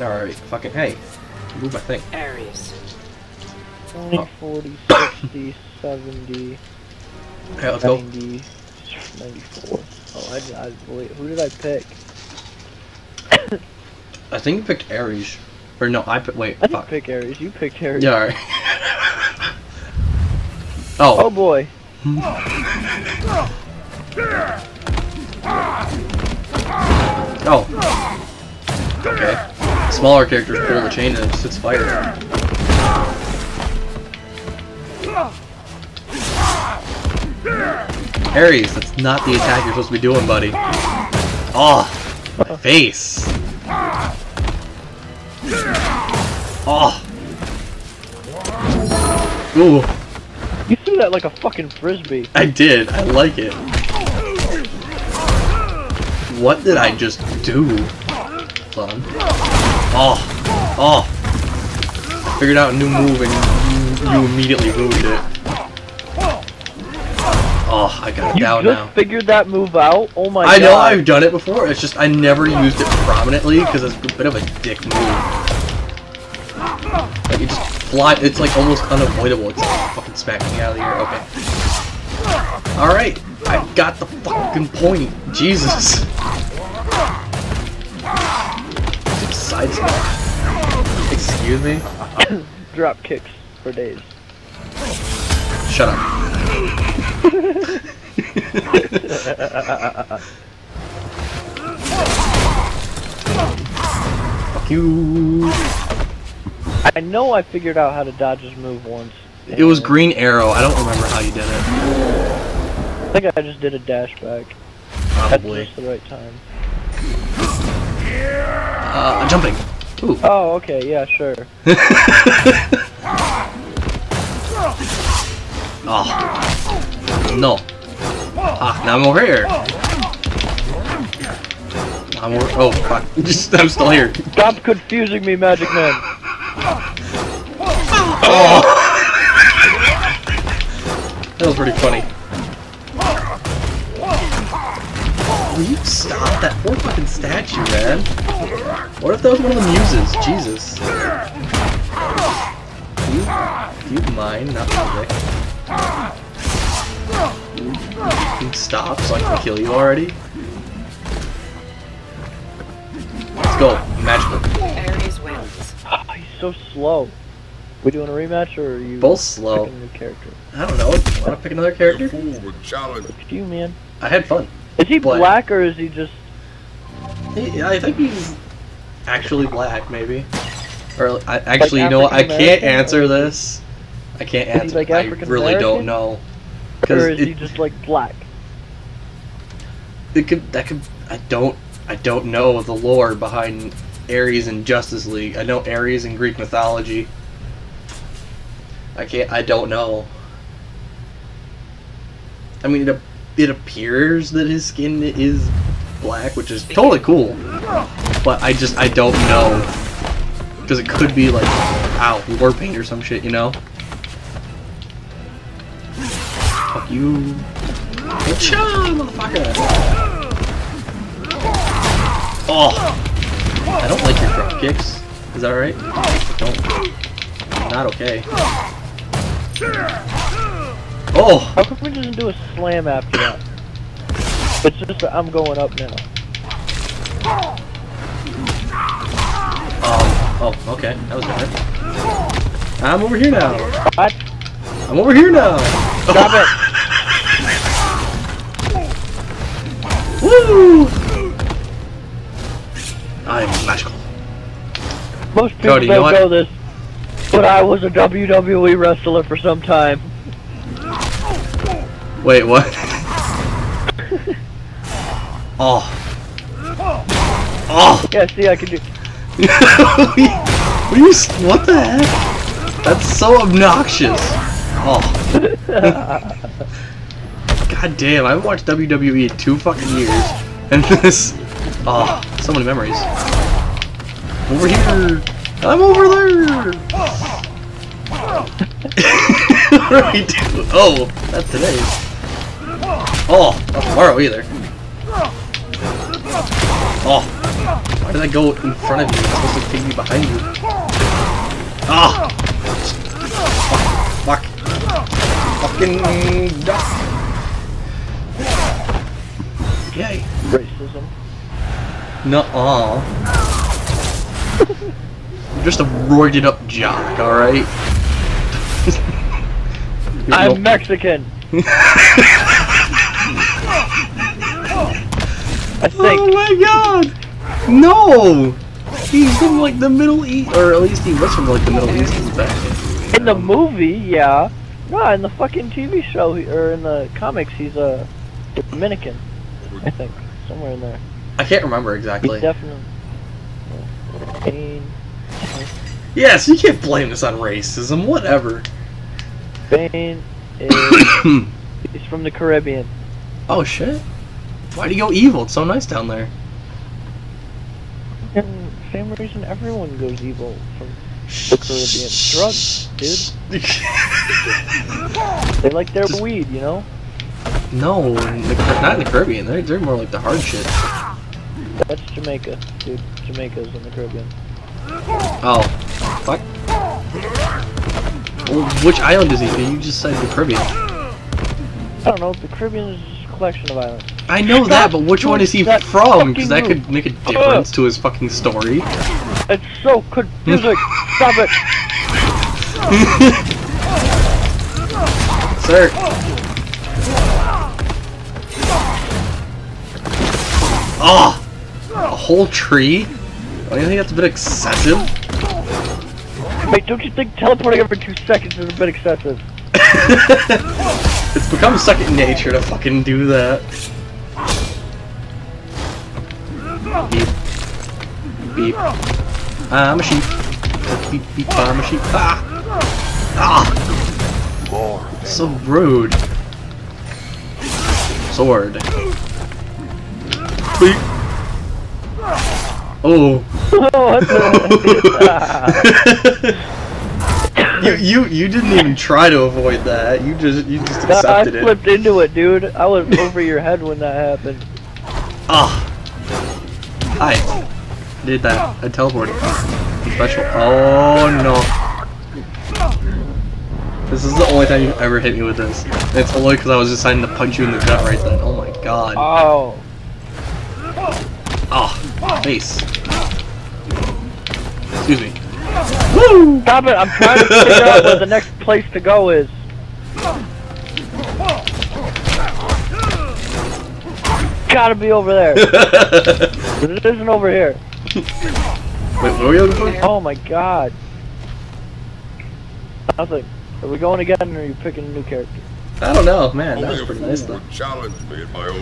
Alright, fucking, hey. Move my thing. Ares. 20, 40, 60, 70, Okay, let's go. 90, 94. Oh, I, I, wait, who did I pick? I think you picked Ares. Or no, I picked, wait, I didn't fuck. pick Ares. You picked Ares. Yeah, alright. Oh oh, boy. oh. Okay. Smaller characters pull the chain and it sits fire. Ares, that's not the attack you're supposed to be doing, buddy. Oh, my face. Oh. Ooh, You threw that like a fucking frisbee. I did. I like it. What did I just do? Hold on. Oh. Oh. I figured out a new move and you, you immediately ruined it. Oh, I got it You down just now. figured that move out? Oh my I god. I know I've done it before, it's just I never used it prominently because it's a bit of a dick move. Like, it just fly, it's like almost unavoidable. It's like fucking smacking me out of the air. Okay. Alright, I got the fucking point. Jesus. Side smash. Excuse me? Drop kicks for days. Shut up. Fuck you. I know I figured out how to dodge his move once. It was green arrow. I don't remember how you did it. I think I just did a dash back. Probably. just the right time. Uh, jumping. Ooh. Oh, okay, yeah, sure. oh. No. Ah, now I'm over here. I'm over. Oh, fuck. Just, I'm still here. Stop confusing me, Magic Man. Oh. that was pretty funny. Will you stop that poor fucking statue, man? What if that was one of the muses? Jesus. Do you, do you mind not being dick? You can stop so I can kill you already? Let's go. Magical. Ares wins. Oh, he's so slow. We doing a rematch or are you Both slow. picking a new character? I don't know. Want to pick another character? Forward challenge. Look at you, man. I had fun. Is he Black. black or is he just? He, I think he's actually black, maybe. Or I, actually, Like you know what? I can't answer or- this. I can't answer. like, I really don't know. Or Because is he just like black? it could that could I don't I don't know the lore behind Ares and Justice League. I know Ares in Greek mythology. I can't. I don't know. I mean, it, it appears that his skin is black, which is totally cool. But I just I don't know because it could be like, ow, war paint or some shit, you know. Fuck you. Cha, ah, motherfucker. Oh, I don't like your drop kicks. Is that alright? Don't. Not okay. Oh, How come we doesn't do a slam after that? It's just that I'm going up now. Oh, okay, that was different. I'm over here now. What? I'm over here now. Stop it! Woo! I'm magical. Most people Cody, don't know this, but I was a WWE wrestler for some time. Wait, what? oh. Oh. Yeah, see, I can do. What, you, what the heck? That's so obnoxious. Oh. God damn, I haven't watched WWE in two fucking years. And this. Oh, so many memories. Over here. I'm over there. what do we do? Oh, that's today. Oh, not tomorrow either. Oh. Why did I go in front of you? It's supposed to take me behind you. Ah! Fuck. Fucking duck. Yay. Racism. Nuh-uh. You're just a roided up jock, alright? I'm Mexican. I think. Oh my god! No! He's from like the Middle East, or at least he was from like the Middle East back. In the movie, yeah. No, in the fucking TV show or in the comics, he's a Dominican. I think somewhere in there. I can't remember He's exactly. definitely. Bane. Yes, you can't blame this on racism, whatever. Bane is. he's from the Caribbean. oh shit. Why'd he go evil? It's so nice down there. And same reason everyone goes evil from the Caribbean. Drugs, dude. They like their weed, you know. no, the, not in the Caribbean. They're, they're more like the hard shit. That's Jamaica, dude. Jamaica's in the Caribbean. Oh, fuck. Well, which island is he? You just said the Caribbean. I don't know. The Caribbean is just a collection of islands. I know that, but which one is he from? Because that could make a difference to his fucking story. It's so confusing. Stop it. Sir. Oh! A whole tree? Don't you think that's a bit excessive? Wait, don't you think teleporting every two seconds is a bit excessive? it's become second nature to fucking do that. Beep. I'm a sheep. Beep, beep, I'm a sheep. Ah! Ah! So rude. Sword. Beep. Oh. you you you didn't even try to avoid that. You just you just accepted it. I flipped into it, dude. I was over your head when that happened. Ah. Hi. Did that. I teleported. Special. Oh no. This is the only time you've ever hit me with this. And it's only because I was deciding to punch you in the gut right then. Oh my god. Oh. Ah. Face. Excuse me. Woo! Stop it! I'm trying to figure out where the next place to go is. Gotta be over there. But it isn't over here. Wait, what were you looking for? Oh my god. Nothing. Are we going again or are you picking a new character? I don't know, man. That was pretty nice though. challenge me in my own